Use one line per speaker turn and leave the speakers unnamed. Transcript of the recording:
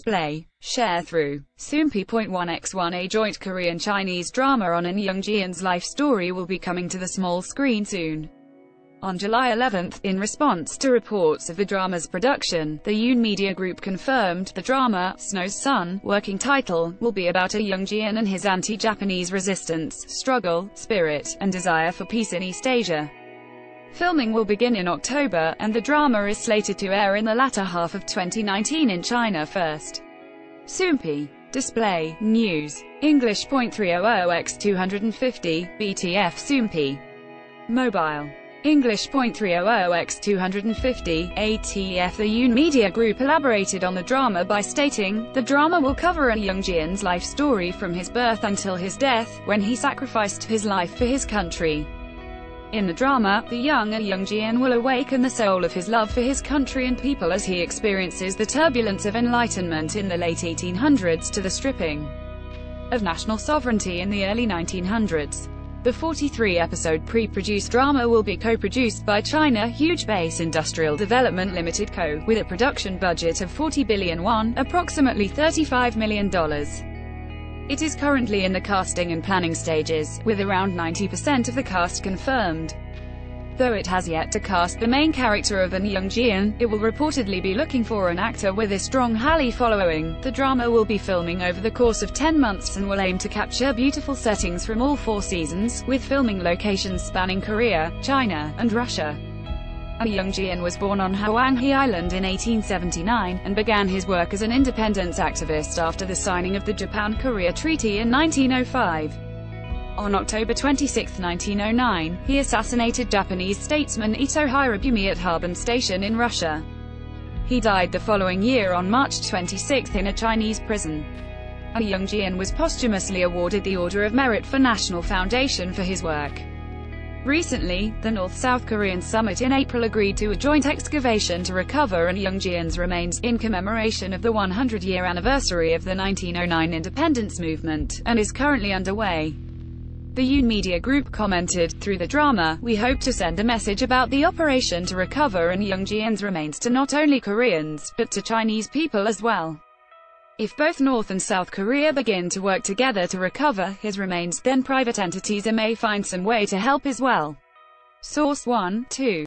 display, share through. Soompi.1x1 A joint Korean-Chinese drama on An Jung Geun's life story will be coming to the small screen soon. On July 11, in response to reports of the drama's production, the Yoon Media Group confirmed the drama, Snow's Son, working title, will be about An Jung Geun and his anti-Japanese resistance, struggle, spirit, and desire for peace in East Asia. Filming will begin in October, and the drama is slated to air in the latter half of 2019 in China first. Soompi. Display, News. English .300x250, BTF Soompi. Mobile. English .300x250, ATF The Yoon Media Group elaborated on the drama by stating, The drama will cover An Jung Geun's life story from his birth until his death, when he sacrificed his life for his country. In the drama, the young Ah Young Jian will awaken the soul of his love for his country and people as he experiences the turbulence of enlightenment in the late 1800s to the stripping of national sovereignty in the early 1900s. The 43-episode pre-produced drama will be co-produced by China Huge Base Industrial Development Limited Co., with a production budget of 40 billion won, approximately $35 million. It is currently in the casting and planning stages, with around 90% of the cast confirmed. Though it has yet to cast the main character of An Jung Geun, it will reportedly be looking for an actor with a strong Hallyu following. The drama will be filming over the course of 10 months and will aim to capture beautiful settings from all four seasons, with filming locations spanning Korea, China, and Russia. An Jung Geun was born on Hwanghae Island in 1879, and began his work as an independence activist after the signing of the Japan-Korea Treaty in 1905. On October 26, 1909, he assassinated Japanese statesman Ito Hirobumi at Harbin Station in Russia. He died the following year on March 26 in a Chinese prison. Jung Geun was posthumously awarded the Order of Merit for National Foundation for his work. Recently, the North-South Korean summit in April agreed to a joint excavation to recover An Jung Geun's remains, in commemoration of the 100-year anniversary of the 1909 independence movement, and is currently underway. The Yoon Media Group commented, through the drama, we hope to send a message about the operation to recover An Jung Geun's remains to not only Koreans, but to Chinese people as well. If both North and South Korea begin to work together to recover his remains, then private entities may find some way to help as well. Source 1, 2